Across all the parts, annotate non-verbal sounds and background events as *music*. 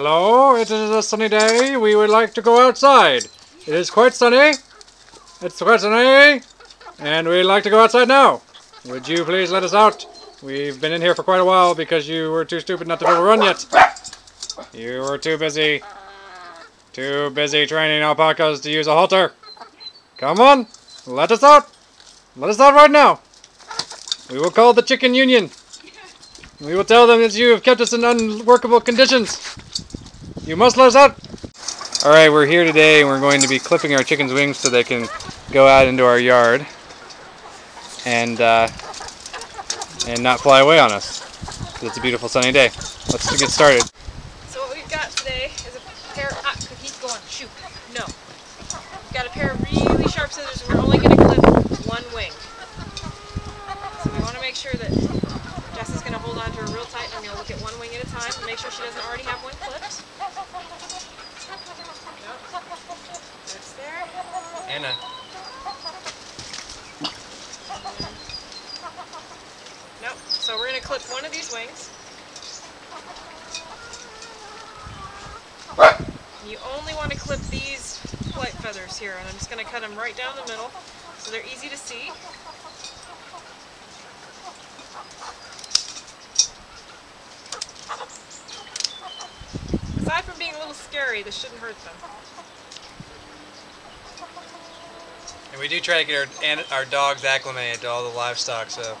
Hello, it is a sunny day. We would like to go outside. It is quite sunny. It's quite sunny. And we'd like to go outside now. Would you please let us out? We've been in here for quite a while because you were too stupid not to be able to run yet. You were too busy. Too busy training alpacas to use a halter. Come on, let us out. Let us out right now. We will call the chicken union. We will tell them that you have kept us in unworkable conditions. You must let us out. All right, we're here today and we're going to be clipping our chicken's wings so they can go out into our yard and uh, and not fly away on us. It's a beautiful sunny day. Let's get started. So what we've got today is a pair. Of ah, he's going. Shoot. No. We've got a pair of really sharp scissors, and we're only going to clip one wing. So we want to make sure that Jess is going to hold on to her real tight. I'm going to look at one wing at a time and make sure she doesn't already have one clipped. Nope. That's there. Nope. So we're going to clip one of these wings. You only want to clip these flight feathers here, and I'm just going to cut them right down the middle so they're easy to see. Aside from being a little scary, this shouldn't hurt them. And we do try to get our, our dogs acclimated to all the livestock so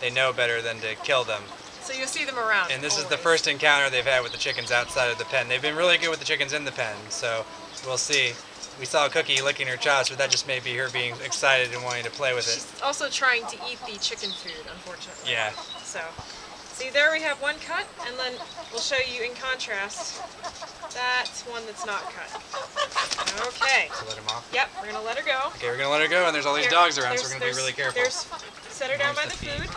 they know better than to kill them. So you'll see them around. And this is the first encounter they've had with the chickens outside of the pen. They've been really good with the chickens in the pen, so we'll see. We saw Cookie licking her chops, but that just may be her being excited and wanting to play with it. She's also trying to eat the chicken food, unfortunately. Yeah. So, see there we have one cut, and then we'll show you in contrast, that's one that's not cut. Okay. So let him off. Yep, we're gonna let her go. Okay, we're gonna let her go, and there's all these Here, dogs around, so we're gonna be really careful. There's, set her down by the the food.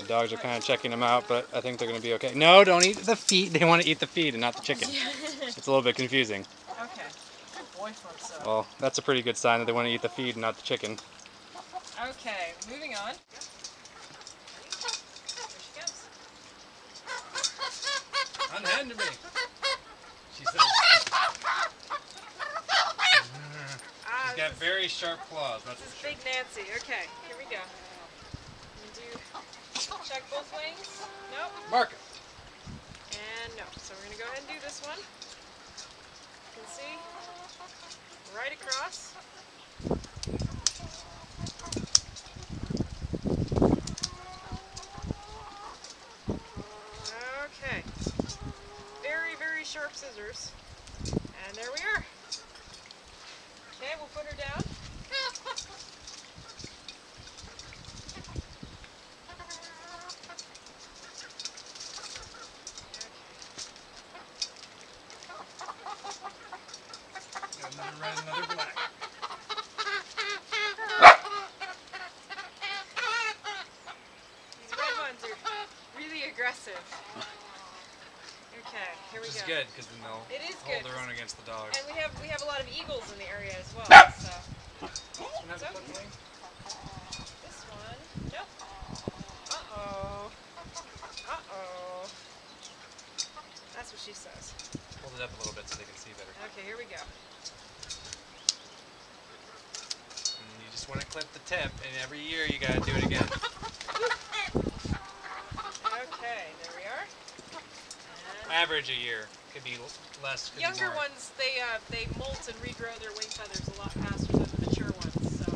The dogs are kind of checking them out, but I think they're gonna be okay. No, don't eat the feet. *laughs* They want to eat the feed and not the chicken. *laughs* It's a little bit confusing. Okay. Good boy. Well, that's a pretty good sign that they want to eat the feed and not the chicken. Okay, moving on. There she goes. Unhand me. She says. *laughs* She's got very sharp claws. That's This is sure. Big Nancy. Okay, here we go. Do check both wings. Nope. Mark it. And no. So we're gonna go ahead and do this one. You can see right across. Okay. Very, very sharp scissors. And there we are. Okay, we'll put her down. Another red, another black. These red ones are really aggressive. Okay, here we Which is good because then they'll It is hold good. their own against the dogs. And we have we have a lot of eagles in the area as well. *coughs* So Another okay. clip wing. this one, nope. Uh oh. Uh oh. That's what she says. Hold it up a little bit so they can see better. Okay, here we go. And you just want to clip the tip, and every year you gotta do it again. *laughs* Okay, there we are. And Average a year. Could be less. Could younger more. ones, they uh, they molt and regrow their wing feathers a lot faster than the mature ones. So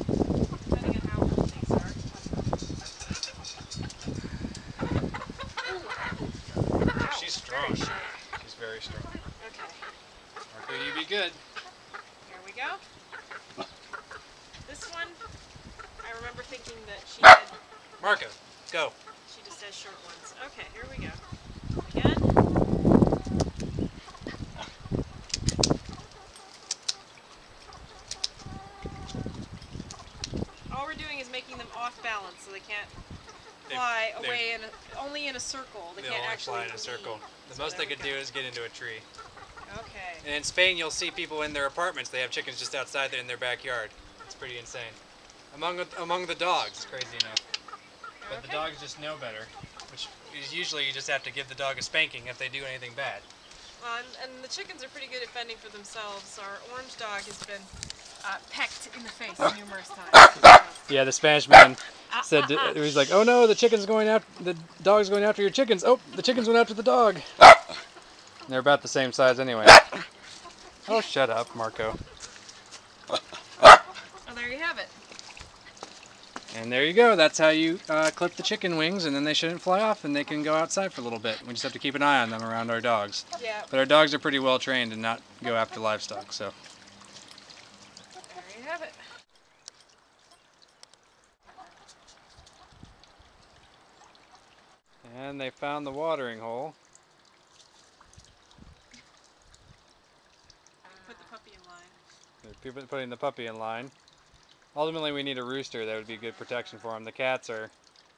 depending on how old these are. Ooh. *laughs* She's very strong. sharp. She's very strong. Okay, Marco, you be good. here we go. This one, I remember thinking that she had, Marco, go. she just has short ones. Okay, here we go. Again. All we're doing is making them off balance so they can't fly they- away in a, only in a circle. They They'll can't actually fly in a circle. The most they could do is get into a tree. Okay. And in Spain, you'll see people in their apartments. They have chickens just outside there in their backyard. It's pretty insane. Among among the dogs, crazy enough. But the dogs just know better. which is usually you just have to give the dog a spanking if they do anything bad. And, and the chickens are pretty good at fending for themselves. Our orange dog has been uh, pecked in the face *laughs* numerous times. Yeah, the Spanish man Ah, said ah. he was like, "Oh no, the chicken's going after the dog's going after your chickens." Oh, the chickens went after the dog. *laughs* They're about the same size anyway. *laughs* Oh, shut up, Marco. Oh, there you have it. And there you go. That's how you uh, clip the chicken wings, and then they shouldn't fly off, and they can go outside for a little bit. We just have to keep an eye on them around our dogs. Yeah, But our dogs are pretty well trained and not go after livestock, so. There you have it. And they found the watering hole. Put the puppy in line. They're people putting the puppy in line. Ultimately, we need a rooster that would be good protection for them. The cats are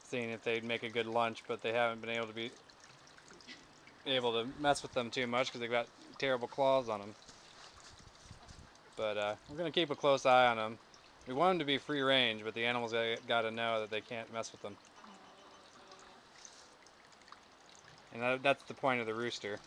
seeing if they'd make a good lunch, but they haven't been able to be able to mess with them too much because they've got terrible claws on them. But uh, we're gonna keep a close eye on them. We want them to be free range, but the animals got to know that they can't mess with them. And that, that's the point of the rooster.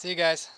See you guys.